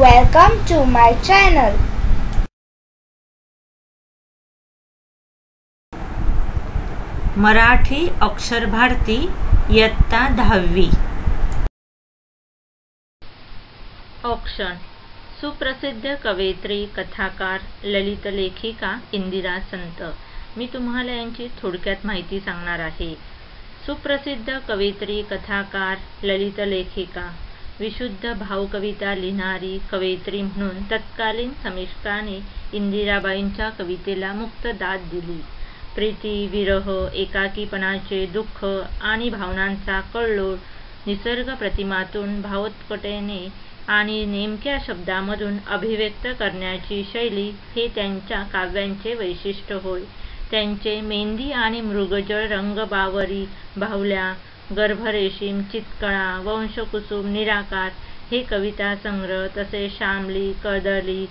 Welcome to my channel. Marathi अक्षर भारती इयत्ता दहावी. औक्षण सुप्रसिद्ध कवयित्री कथाकार ललित लेखिका इंदिरा संत. मी तुम्हाला यांची थोडक्यात माहिती सांगणार आहे. सुप्रसिद्ध कवयित्री कथाकार ललित लेखिका विशुद्ध भावकविता लिहिणारी कवयित्री म्हणून तत्कालीन समीक्षकाने इंदिराबाईंच्या कवितेला मुक्त दाद दिली. प्रीती विरह एकाकीपणाचे दुःख आणि भावनांचा कल्लोळ निसर्ग प्रतिमातून भावोत्कटेने आणि नेमक्या शब्दामधून अभिव्यक्त करण्याची शैली हे त्यांच्या काव्यांचे वैशिष्ट्य होय. त्यांचे मेंदी आणि मृगजळ रंगबावरी बाहुल्या गर्भरेशीम चितकळा वंशकुसुम निराकार हे कविता संग्रह तसेच शामली कदली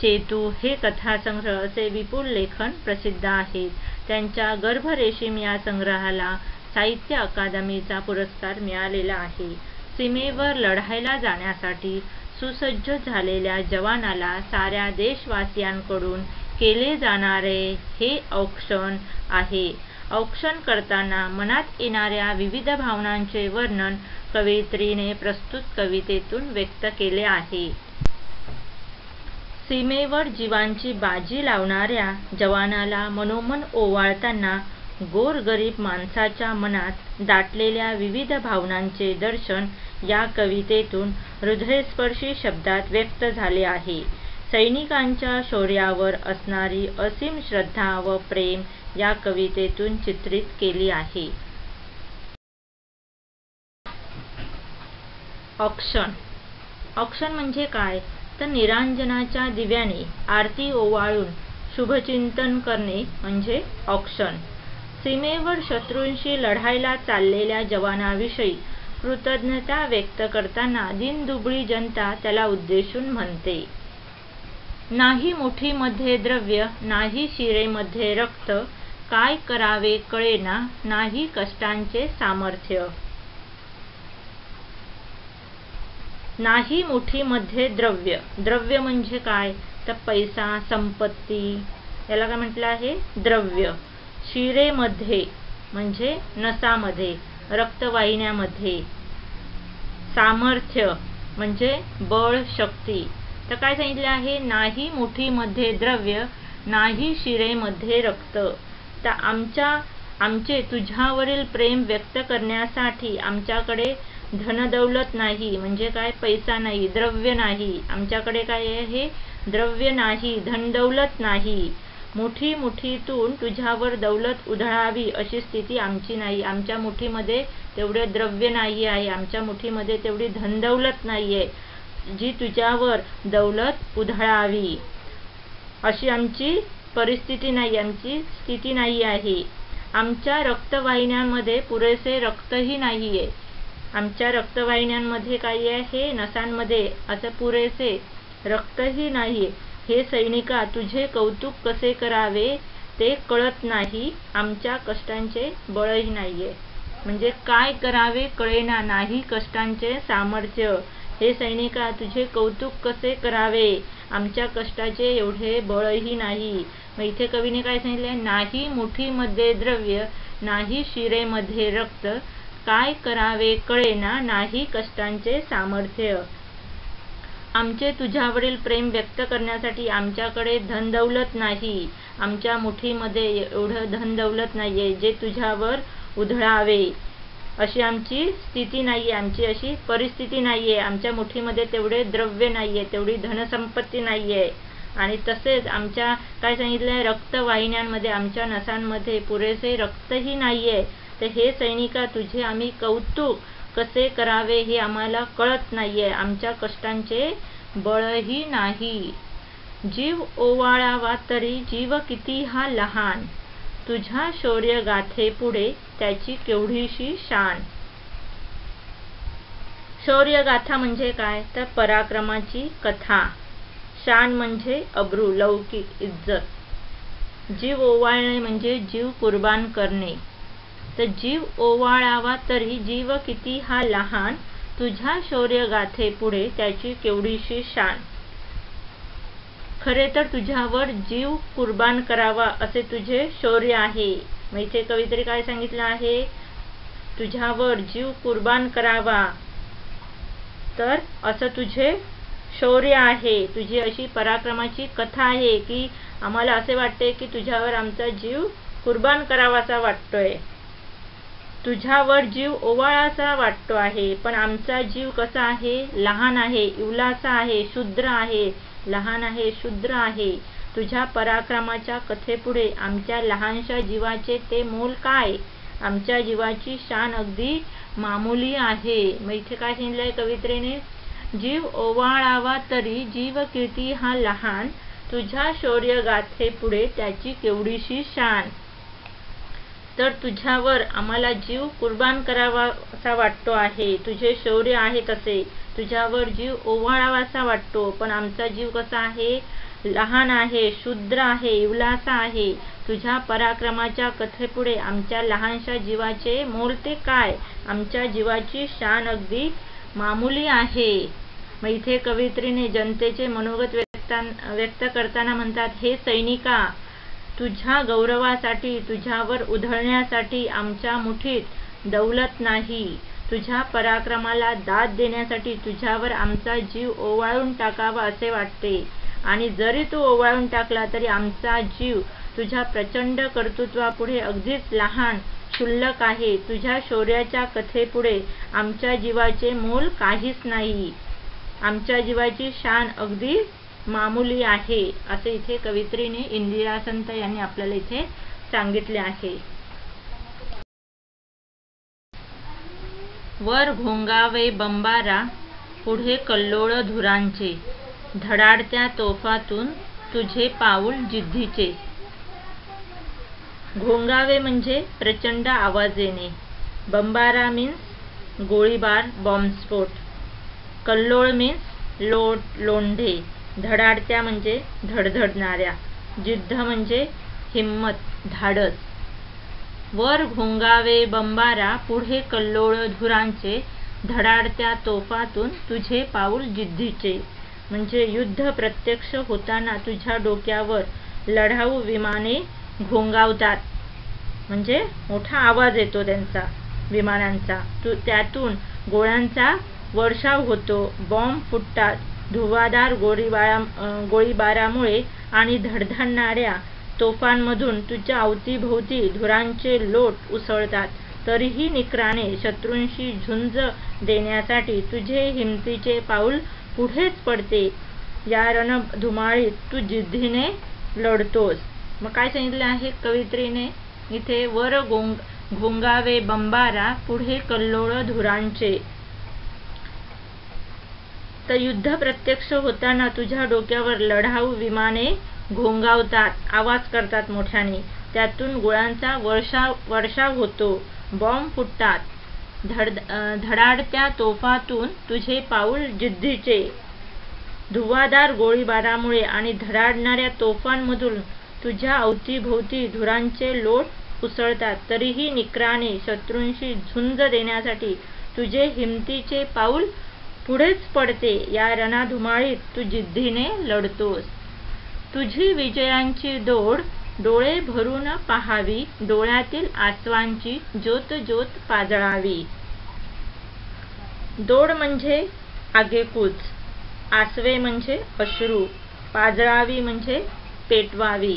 चेतू हे कथासंग्रह असे विपुल लेखन प्रसिद्ध आहे त्यांच्या गर्भरेशीम या संग्रहाला साहित्य अकादमीचा पुरस्कार मिळालेला आहे. सीमेवर लढायला जाण्यासाठी सुसज्ज झालेल्या जवानाला साऱ्या देशवासियांकडून केले जाणारे हे औक्षण आहे. औक्षण करताना मनात येणाऱ्या विविध भावनांचे वर्णन कवयित्रीने प्रस्तुत कवितेतून व्यक्त केले आहे. सीमेवर जीवांची बाजी लावणाऱ्या जवानाला मनोमन ओवाळताना गोरगरीब माणसाच्या मनात दाटलेल्या विविध भावनांचे दर्शन या कवितेतून हृदयस्पर्शी शब्दात व्यक्त झाले आहे. सैनिकांच्या शौर्यावर असणारी असीम श्रद्धा व प्रेम या कवितेतून चित्रित केली आहे. औक्षण औक्षण म्हणजे काय? तर निरांजनाच्या दिव्याने आरती ओवाळून शुभचिंतन करणे म्हणजे औक्षण सीमेवर शत्रूंशी लढायला चाललेल्या जवानाविषयी कृतज्ञता व्यक्त करताना दिनदुबळी जनता त्याला उद्देशून म्हणते. नाही मुठीमध्ये द्रव्य नाही शिरेमध्ये रक्त काय करावे कळेना नाही कष्टांचे सामर्थ्य. नाही मुठीमध्ये द्रव्य. द्रव्य म्हणजे काय? तर पैसा संपत्ती. याला काय म्हटलं आहे? द्रव्य. शिरेमध्ये म्हणजे नसामध्ये रक्तवाहिन्यामध्ये सामर्थ्य म्हणजे बळ शक्ती. तर काय सांगितले आहे? नाही मुठीमध्ये द्रव्य नाही शिरेमध्ये रक्त. तर आमच्या आमचे तुझ्यावरील प्रेम व्यक्त करण्यासाठी आमच्याकडे धनदौलत नाही. म्हणजे काय? पैसा नाही द्रव्य नाही. आमच्याकडे काय आहे? द्रव्य नाही धनदौलत नाही. मुठी मुठीतून तुझ्यावर दौलत उधळावी अशी स्थिती आमची नाही. आमच्या मुठीमध्ये तेवढे द्रव्य नाही आहे आमच्या मुठीमध्ये तेवढी धनदौलत नाही आहे जी तुझ्यावर दौलत उधळावी. अशी आमची परिस्थिती नाही आमची स्थिती नाही आहे. आमच्या रक्तवाहिन्यांमध्ये पुरेसे रक्तही नाही आहे आमच्या रक्तवाहिन्यांमध्ये काही आहे? नसांमध्ये असं पुरेसे रक्तही नाही हे सैनिका तुझे कौतुक कसे करावे ते कळत नाही. आमच्या कष्टांचे बळही नाहीये. म्हणजे काय करावे कळेना नाही कष्टांचे सामर्थ्य. हे सैनिका तुझे कौतुक कसे करावे? आमच्या कष्टाचे एवढे बळही नाही. मग इथे कवीने काय सांगितले? नाही मुठीमध्ये द्रव्य नाही शिरेमध्ये रक्त. काय करावे कळेना? नाही कष्टांचे सामर्थ्य. आमचे तुझ्यावरील प्रेम व्यक्त करण्यासाठी आमच्याकडे धनदौलत नाही. आमच्या मुठीमध्ये एवढं धनदौलत नाहीये जे तुझ्यावर उधळावे. अशी आमची स्थिती नाही आहे आमची अशी परिस्थिती नाही आहे आमच्या मुठीमध्ये तेवढे द्रव्य नाहीये तेवढी धनसंपत्ती नाही आहे आणि तसेच आमच्या काय सांगितलंय रक्तवाहिन्यांमध्ये आमच्या नसांमध्ये पुरेसे रक्तही नाही आहे तर हे सैनिका तुझे आम्ही कौतुक कसे करावे हे आम्हाला कळत नाही आहे आमच्या कष्टांचे बळही नाही. जीव ओवाळावा तरी जीव किती हा लहान. तुझ्या शौर्य गाथे पुढे त्याची केवढीशी शान. शौर्य गाथा म्हणजे काय? तर पराक्रमाची कथा. शान म्हणजे अब्रू लौकिक इज्जत. जीव ओवाळणे म्हणजे जीव कुर्बान करणे. तर जीव ओवाळावा तरी जीव किती हा लहान तुझ्या शौर्य गाथेपुढे त्याची केवढीशी शान. खरे तर तुझ्यावर जीव कुर्बान करावा असे तुझे शौर्य आहे. मग इथे कवितरी काय सांगितलं आहे? तुझ्यावर जीव कुर्बान करावा. तर असं तुझे शौर्य आहे. तुझी अशी पराक्रमाची कथा आहे की आम्हाला असे वाटते की तुझ्यावर आमचा जीव कुर्बान करावासा वाटतोय. तुझ्यावर जीव ओवाळासा वाटतो आहे. पण आमचा जीव कसा आहे? लहान आहे इवलासा आहे शुद्र आहे. लहान आहे शुद्र आहे. तुझ्या पराक्रमाच्या कथेपुढे आमच्या लहानशा जीवाचे ते मोल काय? आमच्या जीवाची शान अगदी मामुली आहे. मग इथे काय सांगितलंय कवित्रेने. जीव ओवाळावा तरी जीव कीर्ती हा लहान. तुझ्या शौर्य गाथे पुढे त्याची केवढीशी शान. तर तुझ्यावर आम्हाला जीव कुर्बान करावा असा वाटतो आहे. तुझे शौर्य आहे तसे तुझ्यावर जीव ओवाळावासा वाटतो. पण आमचा जीव कसा आहे? लहान आहे शुद्र आहे इवलासा आहे. तुझ्या पराक्रमाच्या कथेपुढे आमच्या लहानशा जीवाचे मोलते काय? आमच्या जीवाची शान अगदी मामुली आहे. मग इथे कवित्रीने जनतेचे मनोगत व्यक्त करताना म्हणतात हे सैनिका तुझ्या गौरवासाठी तुझ्यावर उधळण्यासाठी आमच्या मुठीत दौलत नाही. तुझ्या पराक्रमाला दाद देण्यासाठी तुझ्यावर आमचा जीव ओवाळून टाकावा असे वाटते. आणि जरी तू ओवाळून टाकला तरी आमचा जीव तुझ्या प्रचंड कर्तृत्वापुढे अगदीच लहान क्षुल्लक आहे. तुझ्या शौर्याच्या कथेपुढे आमच्या जीवाचे मोल काहीच नाही. आमच्या जीवाची शान अगदी मामुली आहे असे इथे कवित्रीने इंदिरा संत यांनी आपल्याला इथे सांगितले आहे. वर घोंगावे बंबारा पुढे कल्लोळ धुरांचे धडाडत्या तोफातून तुझे पाऊल जिद्दीचे. घोंगावे म्हणजे प्रचंड आवाज येणे. बंबारा मीन्स गोळीबार बॉम्बस्फोट कल्लोळ मीन्स लोट लोंढे. धडाडत्या म्हणजे धडधडणाऱ्या. जिद्द म्हणजे हिम्मत धाडस. वर घोंगावे बंबारा पुढे कल्लोळ धुरांचे धडाडत्या तोफातून तुझे पाऊल जिद्दीचे. म्हणजे युद्ध प्रत्यक्ष होताना तुझ्या डोक्यावर लढाऊ विमाने घोंगावतात. म्हणजे मोठा आवाज येतो त्यांचा विमानांचा. त्यातून गोळ्यांचा वर्षाव होतो. बॉम्ब फुटतात. धुवाधार गोळीबाळा गोळीबारामुळे आणि धडधडणाऱ्या तोफांमधून तुझ्या अवतीभोवती धुरांचे लोट उसळतात. तरीही निकराने शत्रूंशी झुंज देण्यासाठी तुझे हिमतीचे पाऊल पुढेच पडते. या रणधुमाळीत तू जिद्दीने लढतोस. मग काय सांगितलं आहे कवित्रीने? इथे वर गोंग घोंगावे बंबारा पुढे कल्लोळ धुरांचे. तर युद्ध प्रत्यक्ष होताना तुझ्या डोक्यावर लढाऊ विमाने घोंगावतात आवाज करतात मोठ्याने. त्यातून गोळ्यांचा वर्षा वर्षाव होतो बॉम्ब फुटतात. धड धडाडत्या तोफातून तुझे पाऊल जिद्दीचे. धुवादार गोळीबारामुळे आणि धडाडणाऱ्या तोफांमधून तुझ्या अवतीभोवती धुरांचे लोट उसळतात. तरीही निकराने शत्रूंशी झुंज देण्यासाठी तुझे हिमतीचे पाऊल पुढेच पडते या रणधुमाळीत तू जिद्दीने लढतोस. तुझी विजयांची दौड डोळे भरून पाहावी डोळ्यातील आसवांची ज्योत ज्योत पाजळावी. दोड म्हणजे आगेकूच आसवे म्हणजे अश्रू पाजळावी म्हणजे पेटवावी.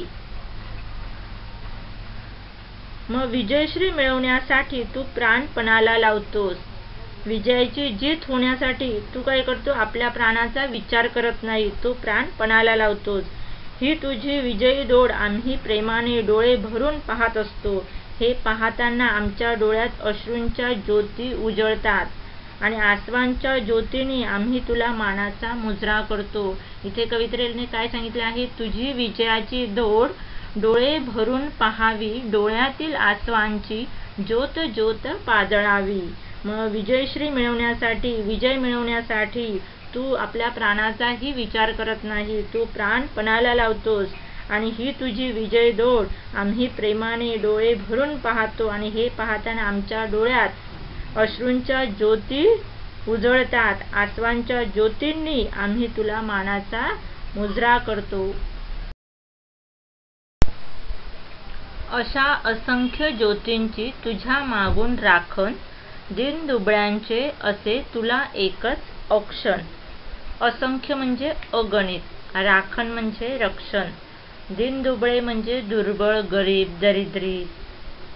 मग विजयश्री मिळवण्यासाठी तू प्राणपणाला लावतोस. विजयाची जीत होण्यासाठी तू काय करतो? आपल्या प्राणाचा विचार करत नाही. तू प्राण पणाला लावतोस ही तुझी विजयी दौड आम्ही प्रेमाने डोळे भरून पाहत असतो. हे पाहताना आमच्या डोळ्यात अश्रूंच्या ज्योती उजळतात आणि आसवांच्या ज्योतीने आम्ही तुला मानाचा मुजरा करतो. इथे कवित्रेने काय सांगितले आहे? तुझी विजयाची दौड डोळे भरून पहावी. डोळ्यातील आसवांची ज्योत ज्योत पाजळावी. मग विजयश्री मिळवण्यासाठी विजय मिळवण्यासाठी तू आपल्या प्राणाचाही विचार करत नाही. तू प्राण पणाला लावतोस आणि ही तुझी विजय दौड आम्ही प्रेमाने डोळे भरून पाहतो आणि हे पाहताना आमच्या डोळ्यात अश्रूंच्या ज्योती उजळतात. आसवांच्या ज्योतींनी आम्ही तुला मानाचा मुजरा करतो. अशा असंख्य ज्योतींची तुझ्या मागून राखण दिनदुबळ्यांचे असे तुला एकच औक्षण. असंख्य म्हणजे अगणित राखण म्हणजे रक्षण. दिनदुबळे म्हणजे दुर्बळ गरीब दरिद्री.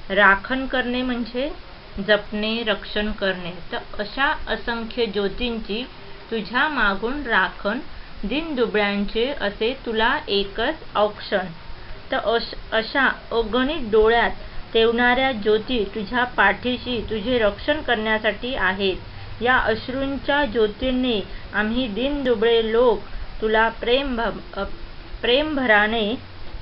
राखण करणे म्हणजे जपणे रक्षण करणे. तर अशा असंख्य ज्योतींची तुझ्या मागून राखण दिनदुबळ्यांचे असे तुला एकच औक्षण. तर अश अशा अगणित डोळ्यात तेवणाऱ्या ज्योती तुझ्या पाठीशी तुझे रक्षण करण्यासाठी आहेत. या अश्रूंच्या ज्योतींनी आम्ही दिनदुबळे लोक तुला प्रेम प्रेमभराने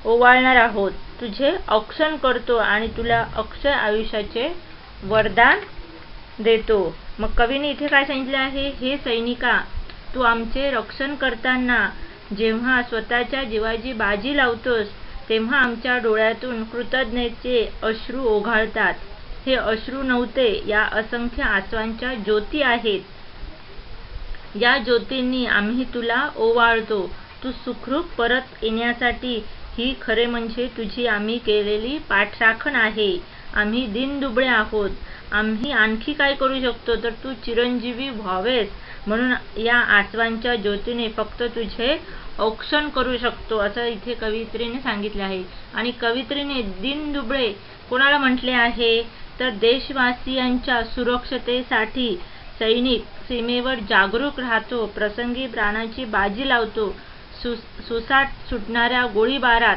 ओवाळणार आहोत. तुझे औक्षण करतो आणि तुला अक्षय आयुष्याचे वरदान देतो. मग कवीने इथे काय सांगितले आहे? हे सैनिका तू आमचे रक्षण करताना जेव्हा स्वतःच्या जीवाची बाजी लावतोस तेव्हा आमच्या डोळ्यातून कृतज्ञतेचे अश्रू ओघाळतात. हे अश्रू नव्हते या असंख्य आसवांच्या ज्योती आहेत. या ज्योतींनी आम्ही तुला ओवाळतो. तू सुखरूप परत येण्यासाठी ही खरे म्हणजे तुझी आम्ही केलेली पाठराखण आहे. आम्ही दिनदुबळे आहोत. आम्ही आणखी काय करू शकतो? तर तू चिरंजीवी व्हावेस. म्हणून या आसवांच्या ज्योतीने फक्त तुझे औक्षण करू शकतो असं इथे कवित्रीने सांगितले आहे. आणि कवित्रीने दिनदुबळे कोणाला म्हटले आहे? तर देशवासियांच्या सुरक्षतेसाठी सैनिक सीमेवर जागरूक राहतो प्रसंगी प्राणाची बाजी लावतो सु सुसाट सुटणाऱ्या गोळीबारात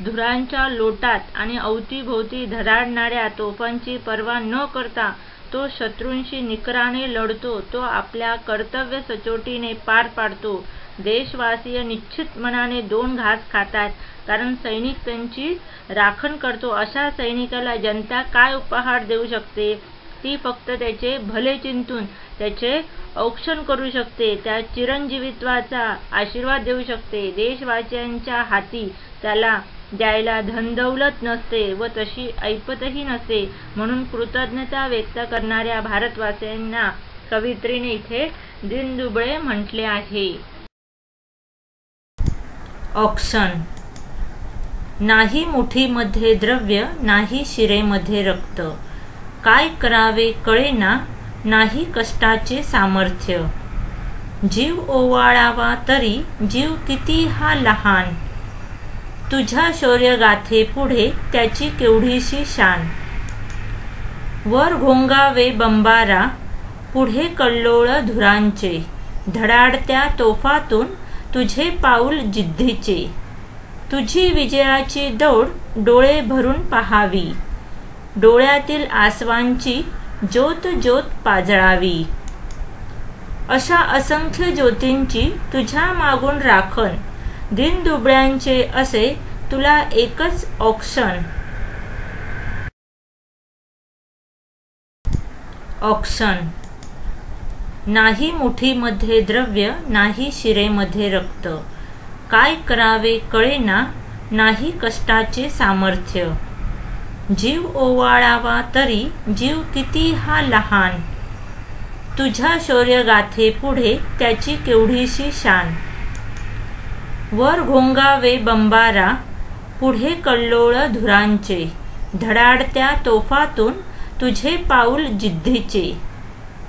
धुरांच्या लोटात आणि अवतीभोवती धडाडणाऱ्या तोफांची पर्वा न करता तो शत्रूंशी निकराने लढतो तो आपल्या कर्तव्य सचोटीने पार पाडतो. देशवासीय निश्चित मनाने दोन घास खातात कारण सैनिक त्यांची राखण करतो. अशा सैनिकाला जनता काय उपहार देऊ शकते? ती फक्त त्याचे भले चिंतून त्याचे औक्षण करू शकते त्या चिरंजीवित्वाचा आशीर्वाद देऊ शकते. देशवासियांच्या हाती त्याला द्यायला धनदौलत नसते व तशी ऐपतही नसते म्हणून कृतज्ञता व्यक्त करणाऱ्या भारतवासियांना कवित्रीने इथे दिनदुबळे म्हटले आहे. ऑक्सन नाही मुठीमध्ये द्रव्य नाही शिरेमध्ये रक्त. काय करावे कळेना नाही कष्टाचे सामर्थ्य. जीव ओवाळावा तरी जीव किती हा लहान. तुझ्या शौर्यगाथे पुढे त्याची केवढीशी शान. वर घोंगावे बंबारा पुढे कल्लोळ धुरांचे. धडाडत्या तोफातून तुझे पाऊल जिद्दीचे. तुझी विजयाची दौड डोळे भरून पहावी. डोळ्यातील आसवांची ज्योत ज्योत पाजळावी. अशा असंख्य ज्योतींची तुझ्या मागून राखण. दिनदुबळ्यांचे असे तुला एकच ऑक्शन ऑक्शन नाही मुठीमध्ये द्रव्य नाही शिरेमध्ये रक्त. काय करावे कळेना नाही कष्टाचे सामर्थ्य. जीव ओवाळावा तरी जीव किती हा लहान. तुझ्या शौर्यगाथे पुढे त्याची केवढीशी शान. वर घोंगावे बंबारा पुढे कल्लोळ धुरांचे. धडाडत्या तोफातून तुझे पाऊल जिद्दीचे.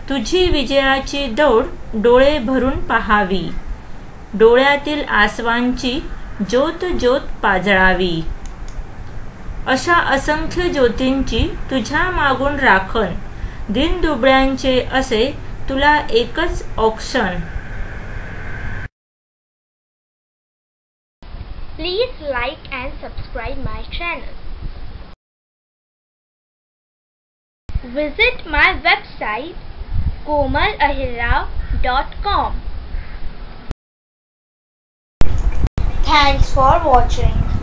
तुझी विजयाची दौड डोळे भरून पहावी. डोळ्यातील आसवांची ज्योत ज्योत पाजळावी. अशा असंख्य ज्योतींची तुझ्या मागून राखण. दिनदुबळ्यांचे असे तुला एकच option channel. Visit my website komalahira.com. Thanks for watching.